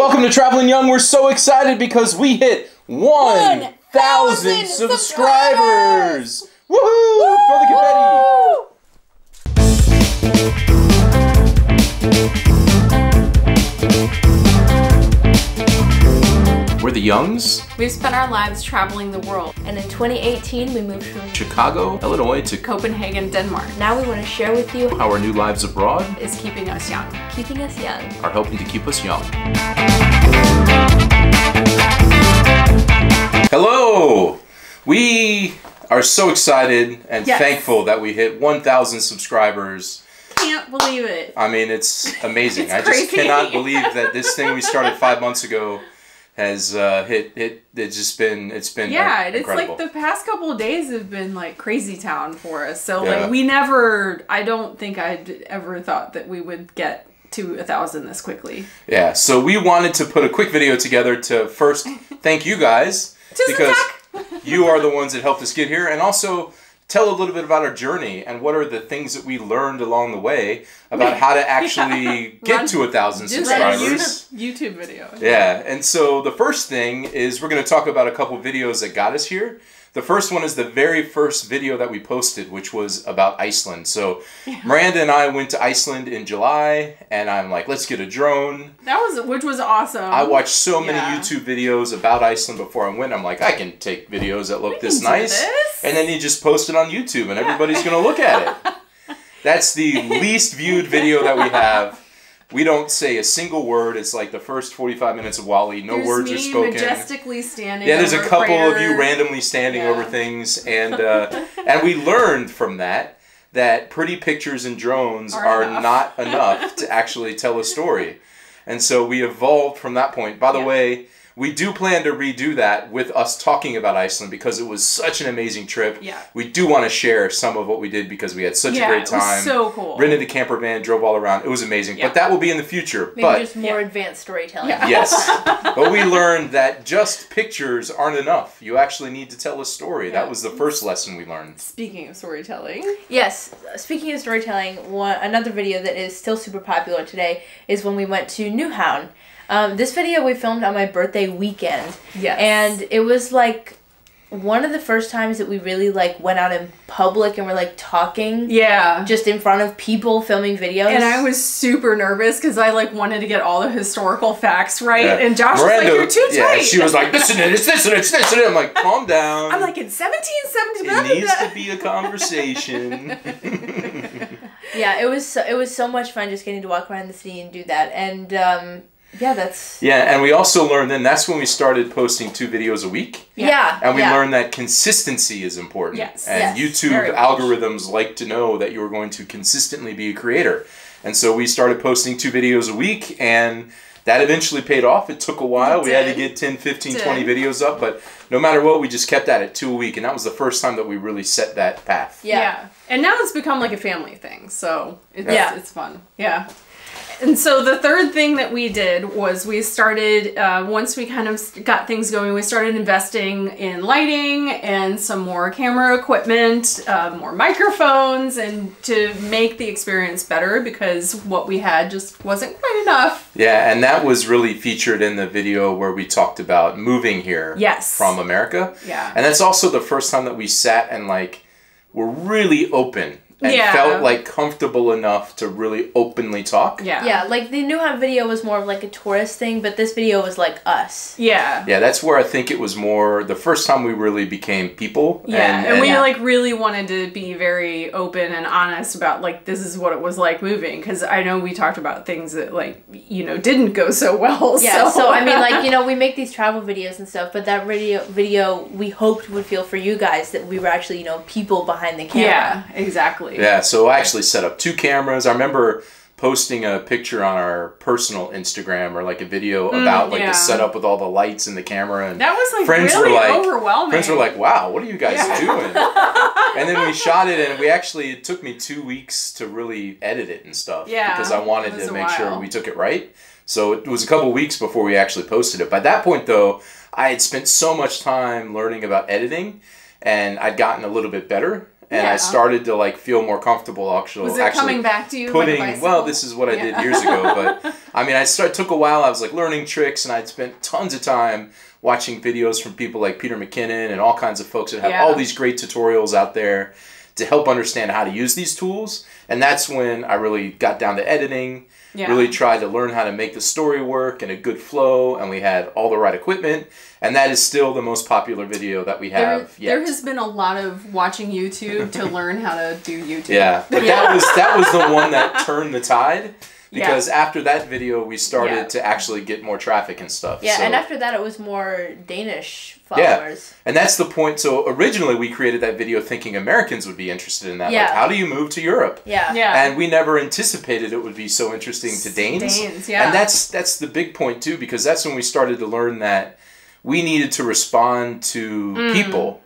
Welcome to Traveling Young. We're so excited because we hit 1,000 1,000 subscribers. Woohoo! Throw the confetti. We're the Youngs, We've spent our lives traveling the world. And in 2018, we moved from Chicago, Illinois to Copenhagen, Denmark now we want to share with you how our new lives abroad is keeping us young. keeping us young. are helping to keep us young. Hello! We are so excited and Yes. thankful that we hit 1,000 subscribers. Can't believe it. I mean, it's amazing. It's I just crazy. cannot believe that this thing we started five months ago has uh, hit. It, it's just been. It's been Yeah, it's incredible. like the past couple of days have been like crazy town for us. So Yeah. like we never I don't think I'd ever thought that we would get to a thousand this quickly. Yeah, so we wanted to put a quick video together to first thank you guys because you are the ones that helped us get here, and also tell a little bit about our journey and what are the things that we learned along the way about how to actually get Run- to a thousand Just like a subscribers. YouTube video. Yeah, and so the first thing is we're going to talk about a couple videos that got us here. The first one is the very first video that we posted, which was about Iceland. So Miranda and I went to Iceland in July, and I'm like, let's get a drone. That was which was awesome. I watched so many Yeah. YouTube videos about Iceland before I went. I'm like, I can take videos that look We this can do nice, this. And then you just post it on YouTube, and everybody's gonna look at it. That's the least viewed video that we have. We don't say a single word. It's like the first 45 minutes of WALL-E. No There's words are spoken. majestically standing. Yeah, there's a couple of you randomly standing Yeah. over things, and uh, and we learned from that that pretty pictures and drones Aren't are enough. not enough to actually tell a story, and so we evolved from that point. By the Yeah. way, we do plan to redo that with us talking about Iceland because it was such an amazing trip. Yeah. we do want to share some of what we did because we had such Yeah, a great it was time. so cool. Rented a camper van, drove all around. It was amazing. Yeah. But that will be in the future. Maybe but just more Yeah. advanced storytelling. Yeah. Yes. but we learned that just pictures aren't enough. You actually need to tell a story. Yeah. That was the first lesson we learned. Speaking of storytelling, Yes. Speaking of storytelling, one another video that is still super popular today is when we went to Nyhavn. Um, this video we filmed on my birthday weekend, yes, and it was like one of the first times that we really like went out in public and were like talking yeah. just in front of people filming videos. And I was super nervous because I like wanted to get all the historical facts right, Yeah. and Josh was like, "You're too yeah, tight." she was like, listen, it's this and it's this and I'm like, calm down. "I'm like in 1770." blah, it needs to be a conversation. yeah, it was so, it was so much fun just getting to walk around the city and do that. And um, yeah, that's yeah, and we also learned then that's when we started posting two videos a week. yeah, And we yeah. learned that consistency is important. Yes. And Yes, YouTube very much. algorithms like to know that you are going to consistently be a creator. And so we started posting two videos a week and that eventually paid off. It took a while. We had to get 10, 15, 20 videos up, but no matter what, we just kept at it two a week. And that was the first time that we really set that path. Yeah. Yeah. And now it's become like a family thing, so it's, Yeah. it's fun. Yeah. And so the third thing that we did was we started, uh, once we kind of got things going, we started investing in lighting and some more camera equipment, uh, more microphones, and to make the experience better because what we had just wasn't quite enough. Yeah, and that was really featured in the video where we talked about moving here Yes. from America. Yeah. And that's also the first time that we sat and like were really open and Yeah. felt like comfortable enough to really openly talk. Yeah. Yeah, like the New Nyhavn video was more of like a tourist thing, but this video was like us. Yeah. Yeah, that's where I think it was more the first time we really became people. Yeah, and, we Yeah. like really wanted to be very open and honest about like this is what it was like moving because I know we talked about things that like you know didn't go so well. Yeah, so, so, I mean, like you know, we make these travel videos and stuff, but that video video we hoped would feel for you guys that we were actually you know people behind the camera. yeah, exactly. Yeah, so I actually set up two cameras. I remember posting a picture on our personal Instagram or like a video about like Mm, yeah. the setup with all the lights and the camera and That was like friends really were like overwhelming. friends were like, "Wow, what are you guys Yeah. doing?" and then we shot it and we actually it took me 2 weeks to really edit it and stuff Yeah, because I wanted to make sure we took it right. So it was a couple weeks before we actually posted it. By that point though, I had spent so much time learning about editing and I'd gotten a little bit better and Yeah. I started to like feel more comfortable. Actually, Was it actually coming back to you? putting. like well, this is what I did years ago, but I mean, I start took a while. I was like learning tricks, and I'd spent tons of time watching videos from people like Peter McKinnon and all kinds of folks that have Yeah. all these great tutorials out there to help understand how to use these tools. And that's when I really got down to editing Yeah. really tried to learn how to make the story work in a good flow and we had all the right equipment and that is still the most popular video that we There, have yet. there has been a lot of watching YouTube to learn how to do YouTube. yeah but that was that was the one that turned the tide Yeah. because after that video we started Yeah. to actually get more traffic and stuff Yeah, so- and after that, it was more Danish followers. Yeah. and that's the point so originally we created that video thinking americans would be interested in that like Yeah. how do you move to europe Yeah. Yeah. and we never anticipated it would be so interesting to Danes. Danes, yeah. And that's that's the big point too, because that's when we started to learn that we needed to respond to Mm. people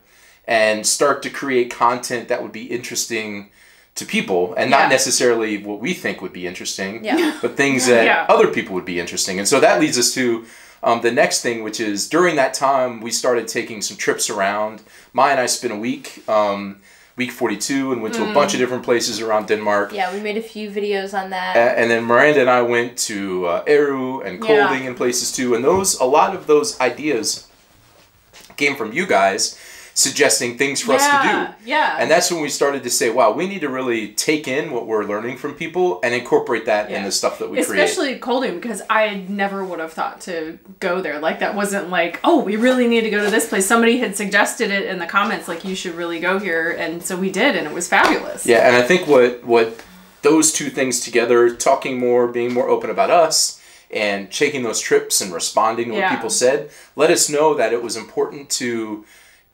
and start to create content that would be interesting to people and Yeah. not necessarily what we think would be interesting, Yeah. but things that Yeah. other people would be interesting. And so that leads us to um, the next thing, which is during that time, we started taking some trips around. Maya and I spent a week, um, week 42, and went to a bunch of different places around Denmark. Yeah, we made a few videos on that. A- and then Miranda and I went to uh, Ærø and Yeah. Kolding and places too. And those, a lot of those ideas came from you guys suggesting things for us to do. yeah, Yeah. And that's when we started to say, wow, we need to really take in what we're learning from people and incorporate that in the stuff that we create. Especially Kolding because I never would have thought to go there. Like that wasn't like, oh, we really need to go to this place. Somebody had suggested it in the comments, like you should really go here, and so we did, and it was fabulous. Yeah, and I think what what those two things together, talking more, being more open about us, and taking those trips and responding to what people said, let us know that it was important to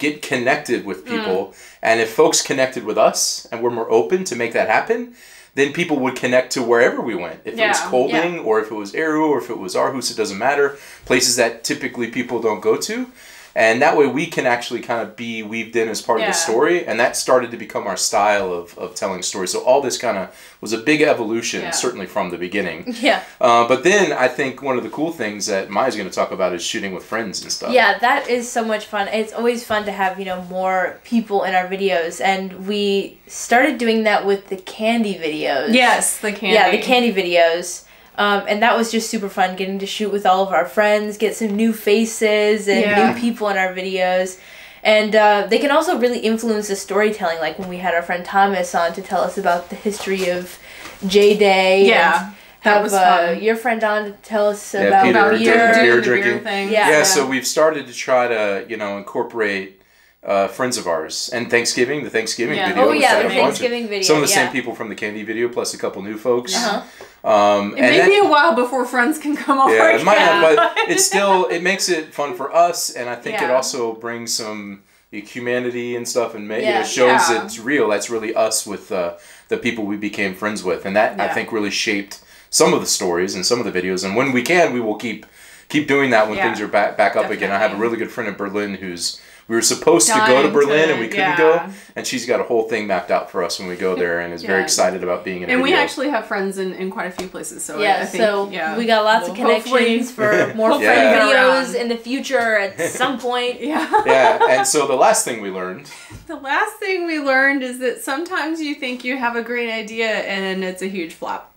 get connected with Mm. people. And if folks connected with us and we're more open to make that happen, then people would connect to wherever we went. If it was Yeah, Kolding or if it was Ærø or if it was Aarhus, it doesn't matter. Places that typically people don't go to. And that way we can actually kind of be weaved in as part of the story. And that started to become our style of, of telling stories. So all this kind of was a big evolution, Yeah. certainly from the beginning. yeah. Uh, but then I think one of the cool things that Maya's going to talk about is shooting with friends and stuff. Yeah, that is so much fun. It's always fun to have, you know, more people in our videos. And we started doing that with the candy videos. Yes, the candy. Yeah, the candy videos. Um, and that was just super fun getting to shoot with all of our friends, get some new faces and Yeah. new people in our videos. And uh, they can also really influence the storytelling, like when we had our friend Thomas on to tell us about the history of J Day. Yeah, and that have was uh, fun. your friend on to tell us Yeah, about Peter About beer, beer beer drinking. thing. Yeah. yeah, so we've started to try to you know incorporate uh, friends of ours and Thanksgiving, the Thanksgiving Yeah. video. Oh yeah, the a of- Thanksgiving video. Some of the yeah. same people from the candy video, plus a couple new folks. Uh-huh. Um, It may be a while before friends can come over. yeah, it might but it still it makes it fun for us, and I think it also brings some humanity and stuff, and you know, shows Yeah. it's real. That's really us with uh, the people we became friends with, and that I think really shaped some of the stories and some of the videos. And when we can, we will keep keep doing that when Yeah. things are back back up again. I have a really good friend in Berlin who's we were supposed to go to Berlin to- and we couldn't yeah. go, and she's got a whole thing mapped out for us when we go there, and is very excited about being in. a And we actually have friends in, in quite a few places, so yeah, I, think so yeah, we got lots of we'll hopefully- connections for more hopefully friend get videos around. in the future at some point. Yeah. yeah, and so the last thing we learned The last thing we learned is that sometimes you think you have a great idea and it's a huge flop.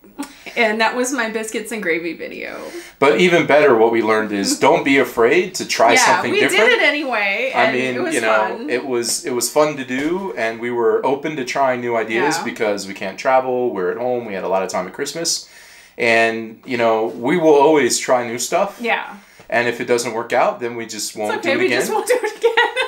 And that was my biscuits and gravy video. But even better, what we learned is don't be afraid to try yeah, something we different. did it anyway. I mean, it was you know, fun. it was it was fun to do, and we were open to trying new ideas Yeah. because we can't travel. We're at home. We had a lot of time at Christmas, and you know, we will always try new stuff. yeah, And if it doesn't work out, then we just won't okay. do it We just won't do it again.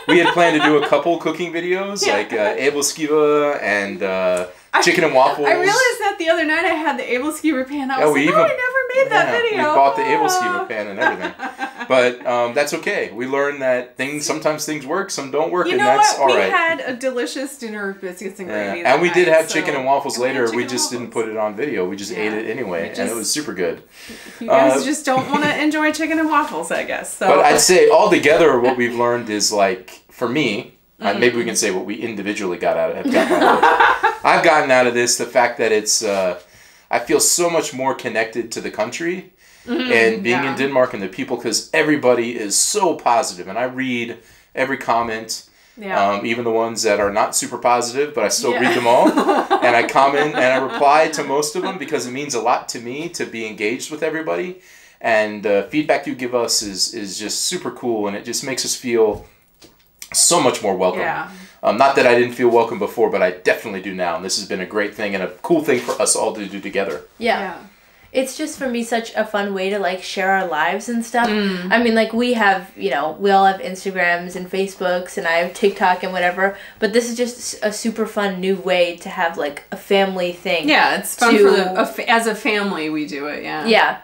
We had planned to do a couple cooking videos, Yeah. like uh, Abelskiva and uh, I- chicken and waffles. I realized that the other night I had the Able Skewer pan. I Yeah, was we like, even- oh, I never made that video. We bought the Able Ah. Skiva pan and everything. But um, that's okay. We learned that things sometimes things work, some don't work, You and know that's what? all we right. had a delicious dinner of biscuits and gravy. that And we did have so- chicken and waffles and we later. We chicken just didn't put it on video. We just Yeah. ate it anyway, We and it was super good. You guys Uh, just don't want to enjoy chicken and waffles, I guess. So But I'd say altogether, what we've learned is like for me, uh, Mm. maybe we can say what we individually got out of have gotten out of it. I've gotten out of this the fact that it's. Uh, I feel so much more connected to the country and being yeah. in Denmark and the people because everybody is so positive, and I read every comment. Yeah. Um, even the ones that are not super positive, but I still Yeah. read them all. and I comment and I reply to most of them because it means a lot to me to be engaged with everybody. And uh, feedback you give us is, is just super cool and it just makes us feel so much more welcome. Yeah. Um, not that I didn't feel welcome before, but I definitely do now. And this has been a great thing and a cool thing for us all to do together. Yeah. It's just for me such a fun way to like share our lives and stuff. Mm. I mean, like we have, you know, we all have Instagrams and Facebooks, and I have TikTok and whatever. But this is just a super fun new way to have like a family thing. Yeah, it's fun To- for the a fa- as a family we do it. Yeah. Yeah.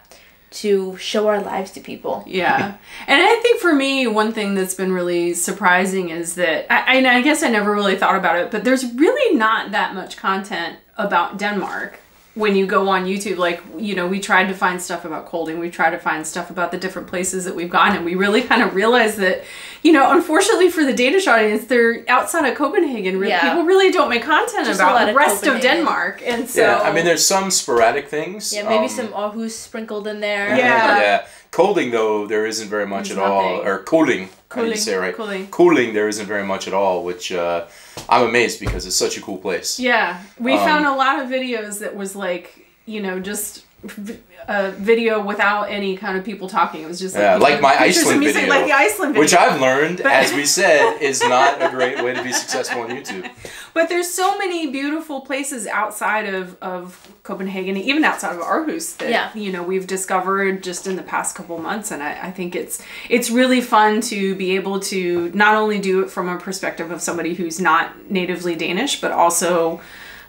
To show our lives to people. Yeah. And I think for me, one thing that's been really surprising is that I, I, I guess I never really thought about it, but there's really not that much content about Denmark when you go on YouTube. Like, you know, we tried to find stuff about Kolding, we tried to find stuff about the different places that we've gone, and we really kind of realized that, you know, unfortunately for the Danish audience, they're outside of Copenhagen. Re- Yeah. People really don't make content Just about the of rest of Denmark. And so. yeah, I mean, there's some sporadic things. Yeah, maybe um, some Aarhus sprinkled in there. Yeah. yeah. Kolding though, there isn't very much There's at all. Or cooling, how do you Cooling, say right? cooling. Cooling, there isn't very much at all, which uh, I'm amazed because it's such a cool place. Yeah, we Um, found a lot of videos that was like, you know, just v- a video without any kind of people talking. It was just like, Yeah, like know, my pictures Iceland music, video, like the Iceland video. Which I've learned, But- as we said, is not a great way to be successful on YouTube. But there's so many beautiful places outside of, of Copenhagen, even outside of Aarhus, that Yeah. you know we've discovered just in the past couple months, and I, I think it's it's really fun to be able to not only do it from a perspective of somebody who's not natively Danish, but also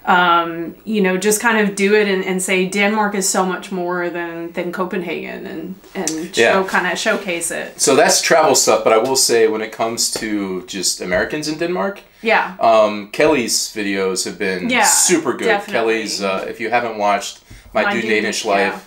um, you know, just kind of do it and, and say Denmark is so much more than than Copenhagen, and and show Yeah. kind of showcase it. So that's travel stuff, but I will say when it comes to just Americans in Denmark, Yeah, um, Kelly's videos have been Yeah, super good. definitely. Kelly's, uh, if you haven't watched My, My Do- Danish yeah.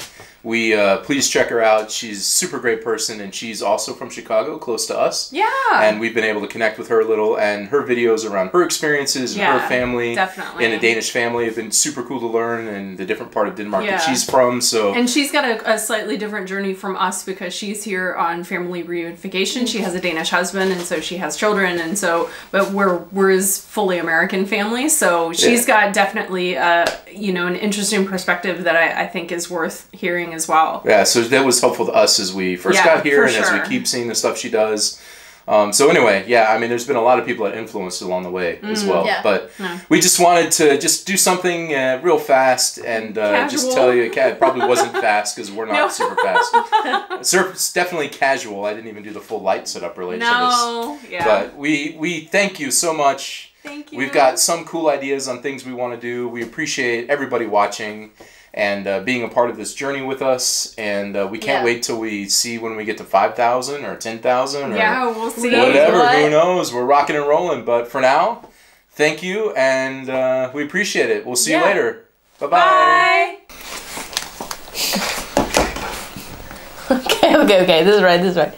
We uh, please check her out. She's a super great person, and she's also from Chicago, close to us. yeah, And we've been able to connect with her a little, and her videos around her experiences and Yeah, her family definitely. in a Danish family have been super cool to learn, and the different part of Denmark that she's from. So And she's got a, a slightly different journey from us because she's here on family reunification. She has a Danish husband, and so she has children, and so but we're we're his fully American family. So she's got definitely uh you know an interesting perspective that I, I think is worth hearing as well. Yeah, so that was helpful to us as we first Yeah, got here and as we keep seeing the stuff she does. Um, so anyway, yeah, I mean, there's been a lot of people that influenced along the way as Mm, well. yeah. But Yeah. we just wanted to just do something uh, real fast and uh, just tell you, it probably wasn't fast because we're not No. super fast. It's definitely casual. I didn't even do the full light setup related to this. No, yeah. But we we thank you so much. Thank you. We've got some cool ideas on things we want to do. We appreciate everybody watching and uh, being a part of this journey with us. And uh, we can't Yeah. wait till we see when we get to 5,000 or 10,000 or yeah, we'll see. whatever. what? Who knows? We're rocking and rolling. But for now, thank you and uh, we appreciate it. We'll see Yeah. you later. Bye-bye. Bye. Okay, okay, okay. This is right. This is right.